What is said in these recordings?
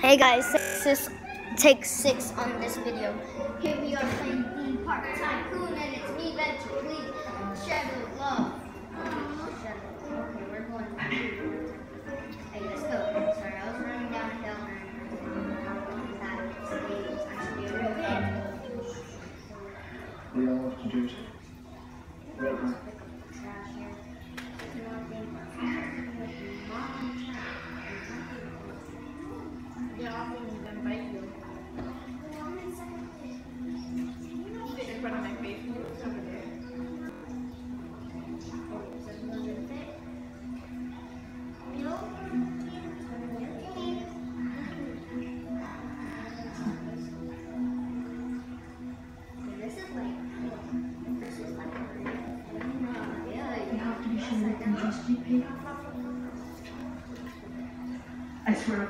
Hey guys, six, take six on this video. Here we are playing Theme Park Tycoon and it's me, Venter Please, Shadow Love. Okay, we're going. Hey, let's go. Sorry, I was running. We all have to do it. Right now.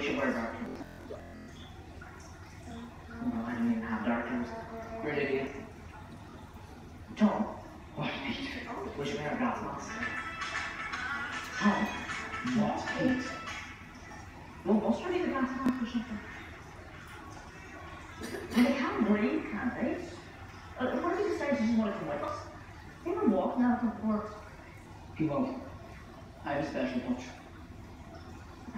What should wear dark clothes? No, I don't even have dark clothes. You're an idiot. Tom? What, Pete? We should wear a gas mask. Tom? What, Pete? well, we need a gas mask or something? And they can't breathe, can't they? Uh, what if he decides he doesn't want to with us? Were walking out of the port. He won't. I have a special touch.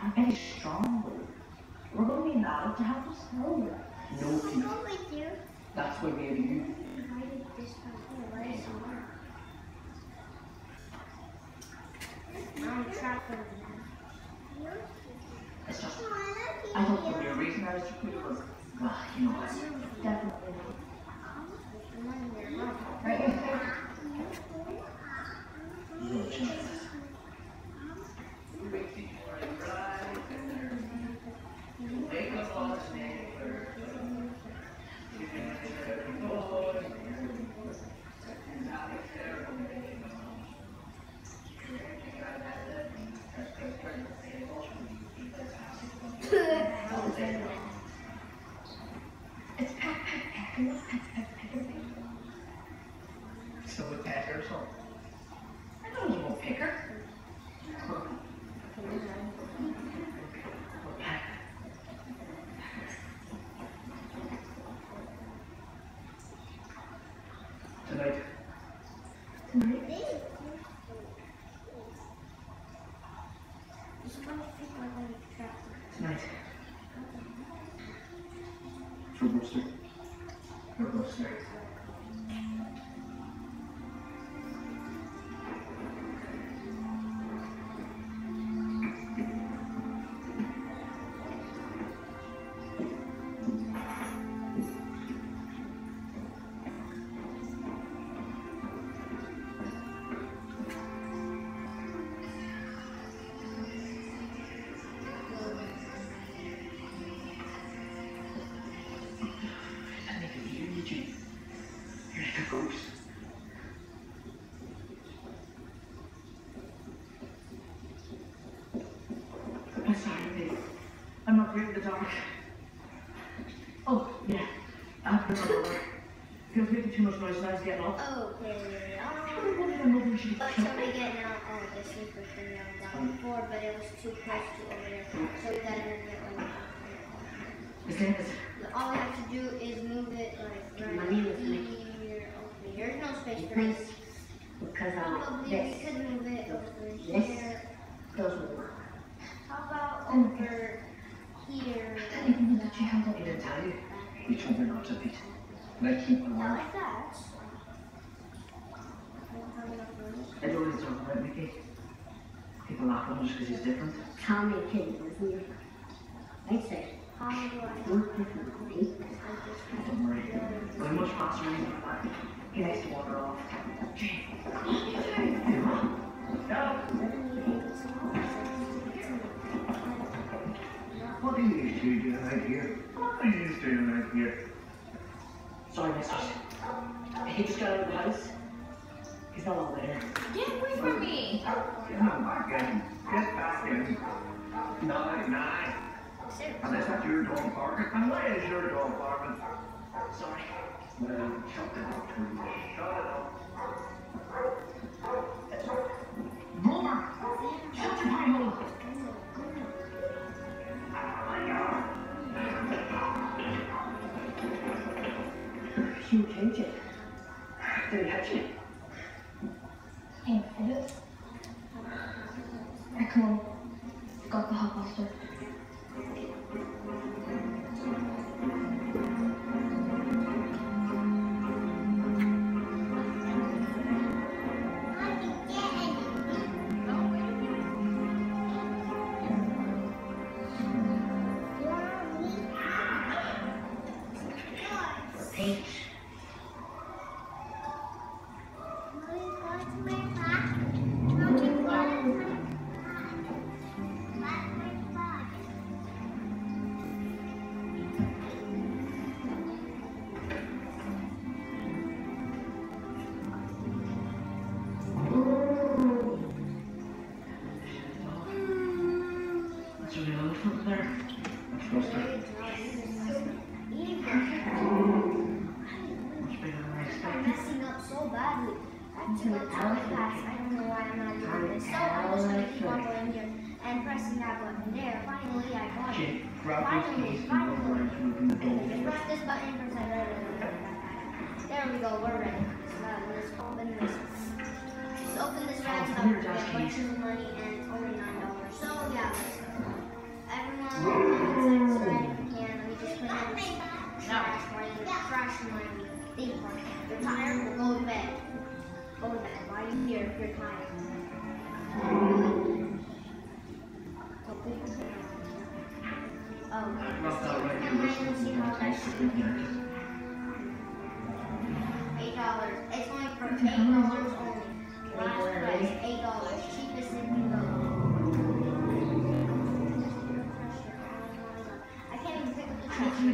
I'm very strong, but we're going to need Nala to help us. No. No, Pete. That's why we have you. It's just, I thought there'd be a reason I was to quit was, well, you know, definitely. So with that or something. I thought it was a little picker. Tonight. Tonight? Tonight. For Brewster. For Feels too much noise and I was getting up. Okay, I um, don't know if I'm over should somebody getting out on the sleeper thing down before, but it was too close to over there. So we gotta move it like His name is all we have to do is move it like right name is here. Okay, there's no space for this. Because um, Probably we this could move it over This. here. goes with mine. How about over here? I didn't even know that you held up. He didn't tell you. He told me not to, Pete. And I keep my like that. I don't really about Mickey. People laugh at him just because he's different. Tommy Kid, isn't it? I say, How do I? you're different from me. I just class or that. He likes to wander off. What are you two doing out here? What are you doing out here? Sorry, mistress. He just got out of the house. He's not all there. Get away from me. Get back in. Get back in. Nine, nine. And is that your dog barking? And why is your dog barking? Sorry. Well, shut it up, Trudy. Shut it up. Rover! Shut your pie hole! You okay, Jake? Did he hit you? Hey, Philip. I come on. Got the hot pasta. That's really there. That's Buster. Much bigger than I I'm expected. messing up so badly. I have to go to my class. I don't know why I'm not doing this. So I'm just gonna keep on going here and pressing that button there. Finally, I got it. Jake, grab those keys and go around to open the door. Just press this button, press. There we go. We're ready. Let's open this. Let's open this rag up. We have a bunch of money and it's only nine dollars. So yeah, go. Everyone, let's right here. Let me just put in trash money. Trash money. Theme park. You're tired? Well, go to bed. Go to bed. Why are you here if you're tired? So please. Oh,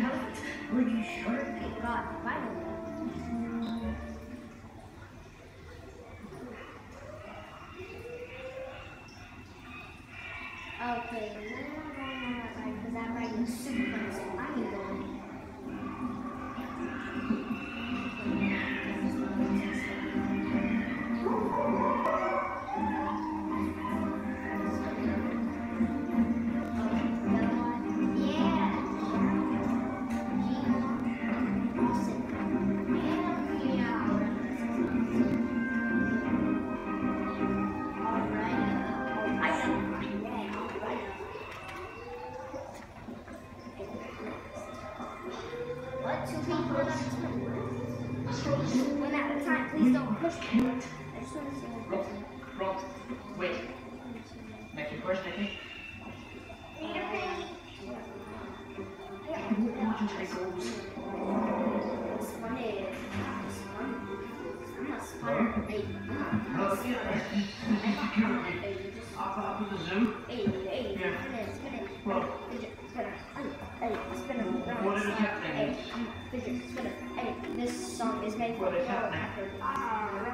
trash. Would you it? Thank God, finally. No, not yeah. smart. Hey, you just Up, up in the zoo. Hey, hey, Yeah. spin it, spin it. What? Fidget spinner. Hey, spin it. What is happening? Hey, I'm a fidget spinner. Hey, this song is made for What is happening? Ah,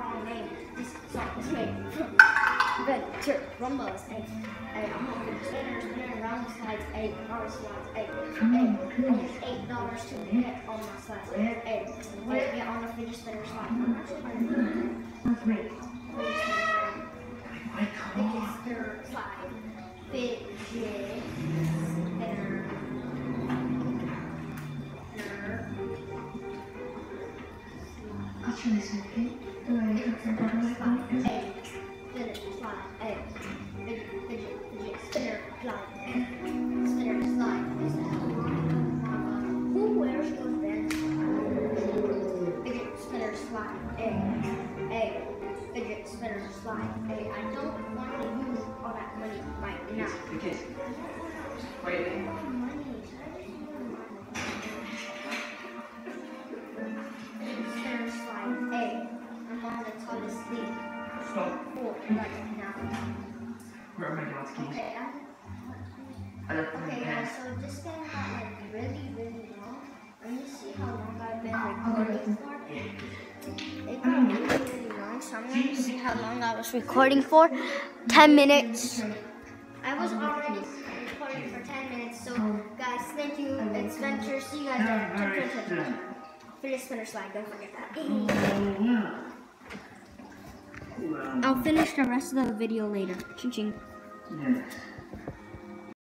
wrong name. This song is made from Venter Rumbles. Hey, hey, I'm a fidget spinner, spinning around the slides. Hey, power slides. Hey, hey, only eight dollars to get on my slides. Hey, hey, get on the fidget spinner slide. That's great. slide. Wait. Stop. Four, like now. Where are my dad's keys? Okay, I, okay, so this got like really, really long. Let me see how long I've been recording for. It got really, really long, see how long I was recording for. 10 minutes. I was already recording for 10 minutes, so guys, thank you. It's Venter. See you guys later. Finish spinner slide, don't forget that. Oh, I'll finish the rest of the video later. Ching ching.